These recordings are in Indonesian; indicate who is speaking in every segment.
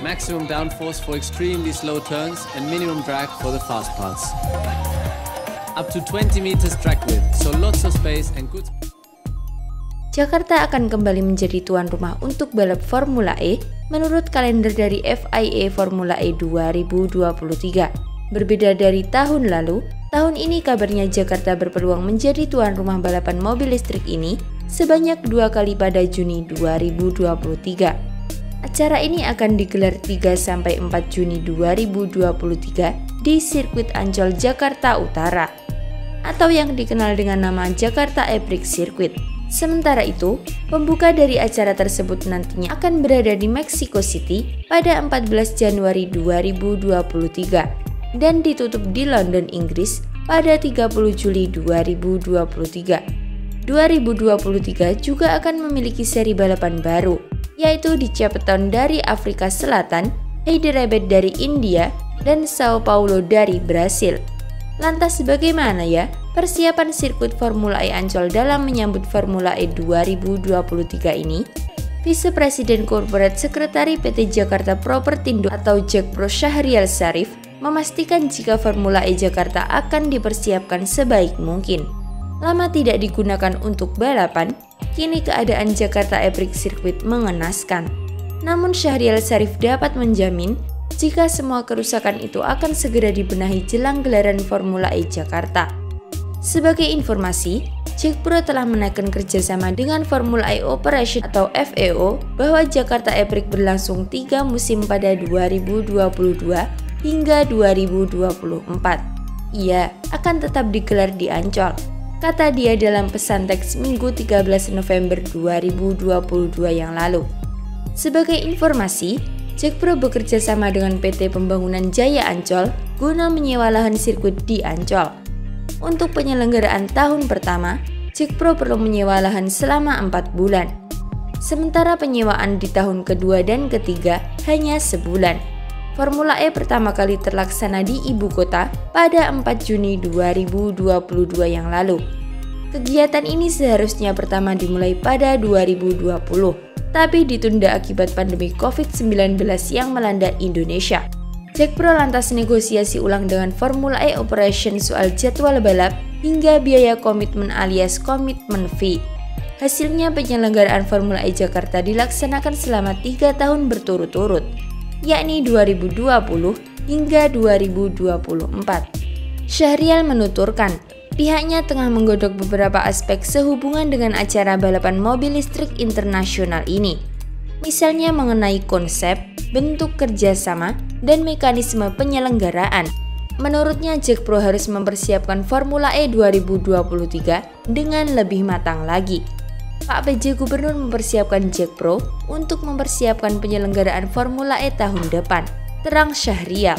Speaker 1: Maximum downforce for extremely slow turns and minimum drag for the fast parts. Up to 20 meters track width, so lots of space and good
Speaker 2: Jakarta akan kembali menjadi tuan rumah untuk balap Formula E menurut kalender dari FIA Formula E 2023. Berbeda dari tahun lalu, tahun ini kabarnya Jakarta berpeluang menjadi tuan rumah balapan mobil listrik ini sebanyak dua kali pada Juni 2023. Acara ini akan digelar 3-4 Juni 2023 di sirkuit Ancol Jakarta Utara atau yang dikenal dengan nama Jakarta Epic Circuit. Sementara itu, pembuka dari acara tersebut nantinya akan berada di Mexico City pada 14 Januari 2023 dan ditutup di London, Inggris pada 30 Juli 2023. 2023 juga akan memiliki seri balapan baru, yaitu di Cape Town dari Afrika Selatan, Hyderabad dari India, dan Sao Paulo dari Brasil. Lantas bagaimana ya persiapan sirkuit Formula E Ancol dalam menyambut Formula E 2023 ini? Vice Presiden Corporate Sekretari PT Jakarta Propertindo atau Jakpro Syahrial Sarif memastikan jika Formula E Jakarta akan dipersiapkan sebaik mungkin. Lama tidak digunakan untuk balapan, kini keadaan Jakarta Epic Circuit mengenaskan. Namun Syahrial Sarif dapat menjamin jika semua kerusakan itu akan segera dibenahi jelang gelaran Formula E Jakarta. Sebagai informasi, Jack Pro telah menaikkan kerjasama dengan Formula E Operation atau FEO bahwa Jakarta Epic berlangsung tiga musim pada 2022 hingga 2024. Ia akan tetap digelar di Ancol, kata dia dalam pesan teks Minggu 13 November 2022 yang lalu. Sebagai informasi, Jakpro bekerja sama dengan PT Pembangunan Jaya Ancol guna menyewa lahan sirkuit di Ancol. Untuk penyelenggaraan tahun pertama, Jakpro perlu menyewa lahan selama 4 bulan. Sementara penyewaan di tahun kedua dan ketiga hanya sebulan. Formula E pertama kali terlaksana di ibu kota pada 4 Juni 2022 yang lalu. Kegiatan ini seharusnya pertama dimulai pada 2020 tapi ditunda akibat pandemi COVID-19 yang melanda Indonesia. Jack Pro lantas negosiasi ulang dengan Formula E Operation soal jadwal balap hingga biaya komitmen alias komitmen fee. Hasilnya penyelenggaraan Formula E Jakarta dilaksanakan selama tiga tahun berturut-turut, yakni 2020 hingga 2024. Syahrial menuturkan, Pihaknya tengah menggodok beberapa aspek sehubungan dengan acara balapan mobil listrik internasional ini. Misalnya mengenai konsep, bentuk kerjasama, dan mekanisme penyelenggaraan. Menurutnya Jack Pro harus mempersiapkan Formula E 2023 dengan lebih matang lagi. Pak PJ Gubernur mempersiapkan Jack Pro untuk mempersiapkan penyelenggaraan Formula E tahun depan. Terang Syahrial.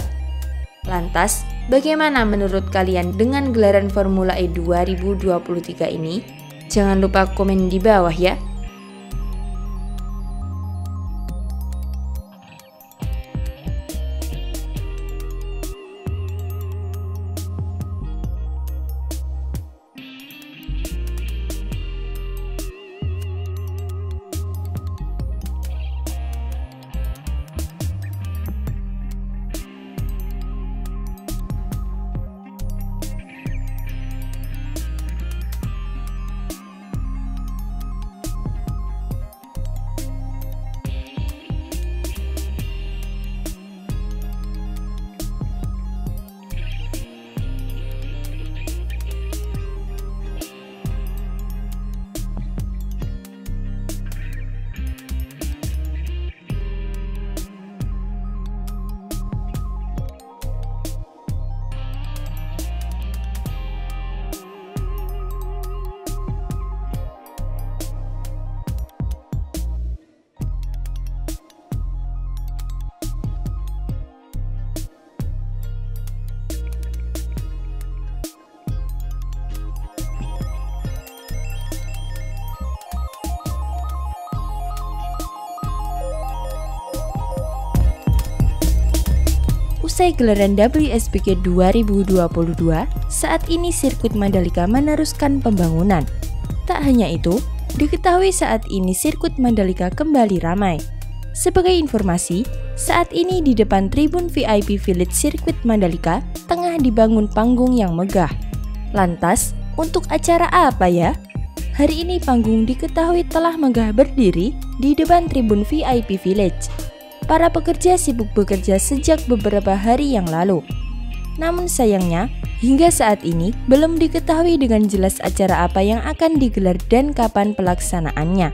Speaker 2: Lantas, bagaimana menurut kalian dengan gelaran Formula E 2023 ini? Jangan lupa komen di bawah ya. Usai gelaran WSBK 2022, saat ini sirkuit Mandalika meneruskan pembangunan. Tak hanya itu, diketahui saat ini sirkuit Mandalika kembali ramai. Sebagai informasi, Saat ini di depan tribun VIP Village Circuit Mandalika tengah dibangun panggung yang megah. Lantas, untuk acara apa ya? Hari ini panggung diketahui telah megah berdiri di depan tribun VIP Village. Para pekerja sibuk bekerja sejak beberapa hari yang lalu. Namun sayangnya, hingga saat ini belum diketahui dengan jelas acara apa yang akan digelar dan kapan pelaksanaannya.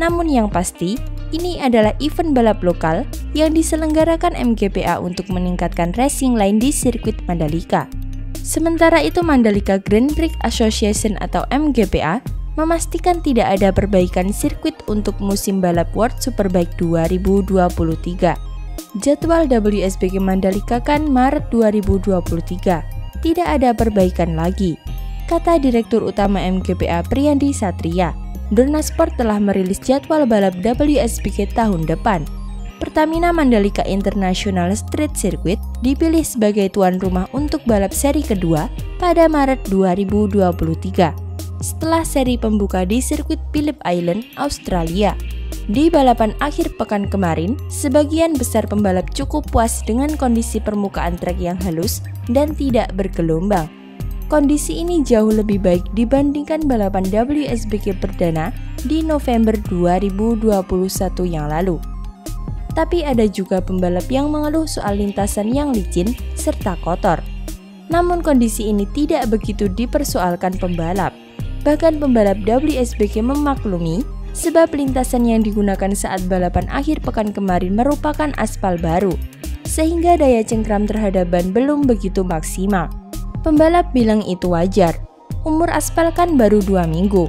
Speaker 2: Namun yang pasti, ini adalah event balap lokal yang diselenggarakan MGPA untuk meningkatkan racing line di sirkuit Mandalika. Sementara itu Mandalika Grand Prix Association atau MGPA memastikan tidak ada perbaikan sirkuit untuk musim balap World Superbike 2023. Jadwal WSBK Mandalika kan Maret 2023. Tidak ada perbaikan lagi, kata Direktur Utama MGPA Priyandi Satria. Dorna Sport telah merilis jadwal balap WSBK tahun depan. Pertamina Mandalika International Street Circuit dipilih sebagai tuan rumah untuk balap seri kedua pada Maret 2023 setelah seri pembuka di sirkuit Phillip Island, Australia. Di balapan akhir pekan kemarin, sebagian besar pembalap cukup puas dengan kondisi permukaan trek yang halus dan tidak bergelombang. Kondisi ini jauh lebih baik dibandingkan balapan WSBK perdana di November 2021 yang lalu. Tapi ada juga pembalap yang mengeluh soal lintasan yang licin serta kotor. Namun kondisi ini tidak begitu dipersoalkan pembalap. Bahkan pembalap WSBK memaklumi sebab lintasan yang digunakan saat balapan akhir pekan kemarin merupakan aspal baru, sehingga daya cengkram terhadap ban belum begitu maksimal. Pembalap bilang itu wajar. Umur aspal kan baru dua minggu.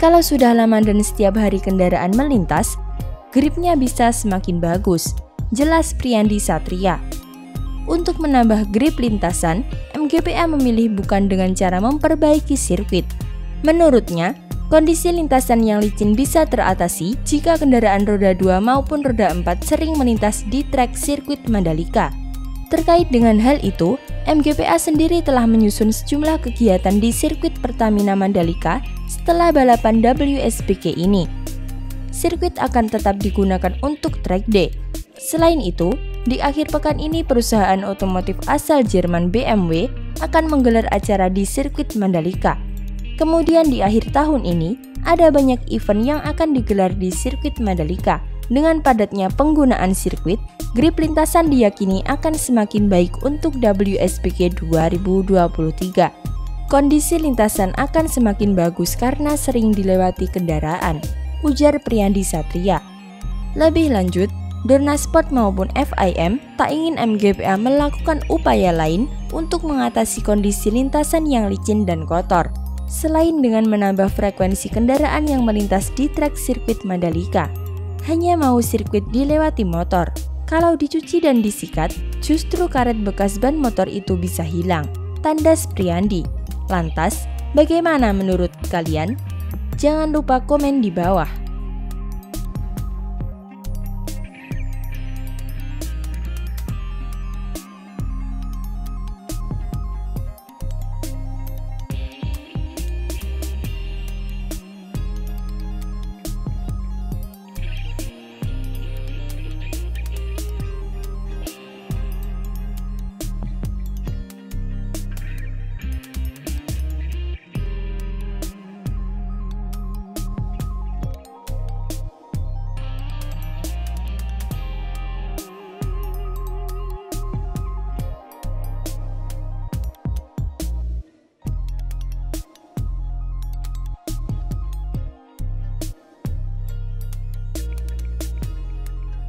Speaker 2: Kalau sudah lama dan setiap hari kendaraan melintas, gripnya bisa semakin bagus. Jelas Priyandi Satria. Untuk menambah grip lintasan, MGPA memilih bukan dengan cara memperbaiki sirkuit. Menurutnya, kondisi lintasan yang licin bisa teratasi jika kendaraan roda 2 maupun roda 4 sering melintas di trek sirkuit Mandalika. Terkait dengan hal itu, MGPA sendiri telah menyusun sejumlah kegiatan di sirkuit Pertamina Mandalika setelah balapan WSBK ini. Sirkuit akan tetap digunakan untuk track day. Selain itu, di akhir pekan ini perusahaan otomotif asal Jerman BMW akan menggelar acara di sirkuit Mandalika. Kemudian di akhir tahun ini, ada banyak event yang akan digelar di sirkuit Mandalika. Dengan padatnya penggunaan sirkuit, grip lintasan diyakini akan semakin baik untuk WSBK 2023. Kondisi lintasan akan semakin bagus karena sering dilewati kendaraan, ujar Priyandi Satria. Lebih lanjut, Dorna Sport maupun FIM tak ingin MGPA melakukan upaya lain untuk mengatasi kondisi lintasan yang licin dan kotor, selain dengan menambah frekuensi kendaraan yang melintas di trek sirkuit Mandalika. Hanya mau sirkuit dilewati motor. Kalau dicuci dan disikat, justru karet bekas ban motor itu bisa hilang. Tandas Priandi. Lantas, bagaimana menurut kalian? Jangan lupa komen di bawah.